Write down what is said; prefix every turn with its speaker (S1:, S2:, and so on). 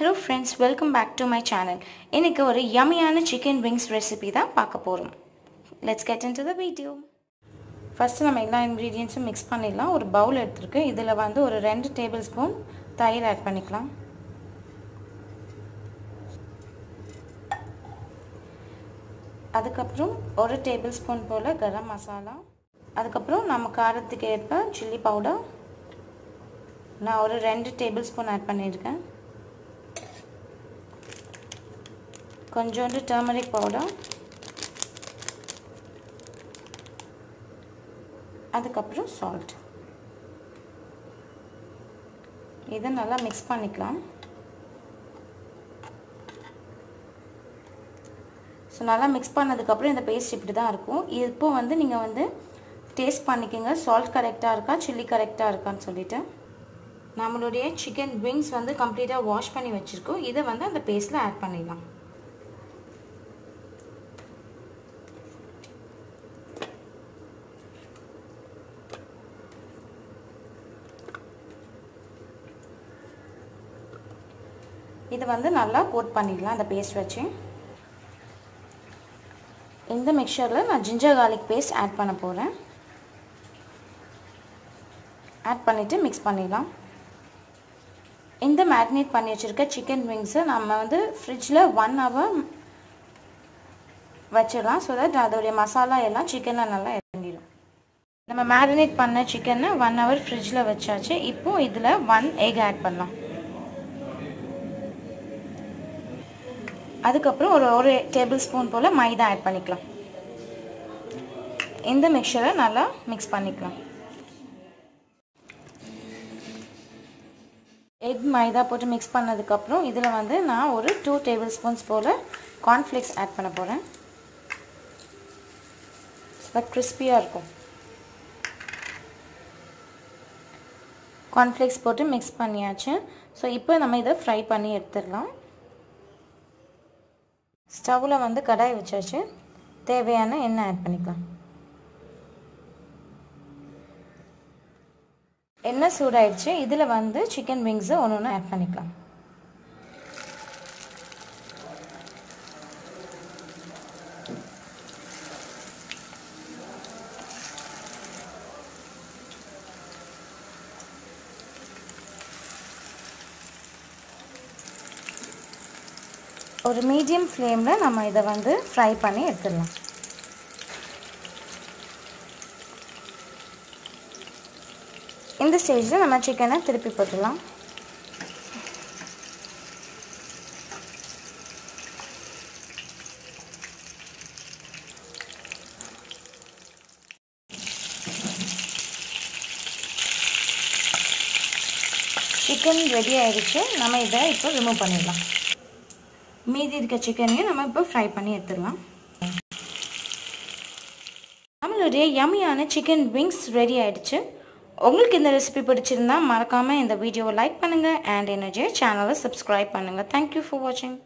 S1: Hello friends welcome back to my channel இன்றைக்கி ஒரு யமையான சிக்கன் விங்ஸ் ரெசிபி தான் பார்க்க போகிறோம் let's get into the video video ஃபஸ்ட்டு நம்ம எல்லா இன்க்ரீடியன்ஸும் மிக்ஸ் பண்ணிடலாம். ஒரு பவுல் எடுத்துருக்கு இதில் வந்து ஒரு ரெண்டு டேபிள் ஸ்பூன் தயிர் ஆட் பண்ணிக்கலாம். அதுக்கப்புறம் ஒரு டேபிள் ஸ்பூன் போல் கரம் மசாலா. அதுக்கப்புறம் நம்ம காரத்துக்கு ஏற்ப சில்லி பவுடர் நான் ஒரு ரெண்டு டேபிள் ஸ்பூன் ஆட் பண்ணியிருக்கேன். கொஞ்சோண்டு டர்மரிக் பவுடர் அதுக்கப்புறம் சால்ட் இதை நல்லா மிக்ஸ் பண்ணிக்கலாம். ஸோ நல்லா மிக்ஸ் பண்ணதுக்கப்புறம் இந்த பேஸ்ட் இப்படி தான் இருக்கும். இப்போ வந்து நீங்கள் வந்து டேஸ்ட் பண்ணிக்கோங்க. சால்ட் கரெக்டாக இருக்கா? சில்லி கரெக்டாக இருக்கான்னு சொல்லிவிட்டு நம்மளுடைய சிக்கன் விங்ஸ் வந்து கம்ப்ளீட்டாக வாஷ் பண்ணி வச்சுருக்கோம். இதை வந்து அந்த பேஸ்ட்டில் ஆட் பண்ணிடலாம். இது வந்து நல்லா கோட் பண்ணிடலாம் அந்த பேஸ்ட் வச்சு. இந்த மிக்சரில் நான் ஜிஞ்சர் கார்லிக் பேஸ்ட் ஆட் பண்ண போகிறேன் ஆட் பண்ணிவிட்டு மிக்ஸ் பண்ணிடலாம். இந்த மேரினேட் பண்ணி வச்சுருக்க சிக்கன் விங்ஸை நம்ம வந்து ஃப்ரிட்ஜில் ஒன் ஹவர் வச்சிடலாம் ஸோ தட் அதோடைய மசாலா எல்லாம் சிக்கனில் நல்லா இறங்கிடும் நம்ம மேரினேட் பண்ண சிக்கனை ஒன் ஹவர் ஃப்ரிட்ஜில் வச்சாச்சு இப்போது இதில் ஒன் எக் ஆட் பண்ணலாம். அதுக்கப்புறம் ஒரு ஒரு டேபிள் ஸ்பூன் போல் மைதா ஆட் பண்ணிக்கலாம். இந்த மிக்சரை நல்லா மிக்ஸ் பண்ணிக்கலாம். எக் மைதா போட்டு மிக்ஸ் பண்ணதுக்கப்புறம் இதில் வந்து நான் ஒரு டூ டேபிள் ஸ்பூன்ஸ் போல் கார்ன்ஃப்ளேக்ஸ் ஆட் பண்ண போகிறேன் கிறிஸ்பியாக இருக்கும். கார்ன்ஃப்ளேக்ஸ் போட்டு மிக்ஸ் பண்ணியாச்சு. ஸோ இப்போ நம்ம இதை ஃப்ரை பண்ணி எடுத்துடலாம். ஸ்டவ்வில் வந்து கடாய் வச்சாச்சு. தேவையான எண்ணெய் ஆட் பண்ணிக்கலாம். எண்ணெய் சூடாயிடுச்சு. இதில் வந்து சிக்கன் விங்ஸை ஒன்று ஒன்று ஆட் பண்ணிக்கலாம். ஒரு மீடியம் ஃப்ளேமில் நம்ம இதை வந்து ஃப்ரை பண்ணி எடுத்துடலாம். இந்த ஸ்டேஜில் நம்ம சிக்கனை திருப்பி போட்டுடலாம். சிக்கன் ரெடி ஆயிடுச்சு. நம்ம இதை இப்போ ரிமூவ் பண்ணிடலாம். மீதி இருக்க சிக்கனையும் நம்ம இப்போ ஃப்ரை பண்ணி எடுத்துடலாம். நம்மளுடைய யம்மியான சிக்கன் விங்ஸ் ரெடி ஆகிடுச்சு உங்களுக்கு இந்த ரெசிபி பிடிச்சிருந்தா மறக்காமல் இந்த வீடியோவை லைக் பண்ணுங்கள் அண்ட் என்னுடைய சேனலை சப்ஸ்கிரைப் பண்ணுங்கள் தேங்க்யூ ஃபார் வாட்சிங்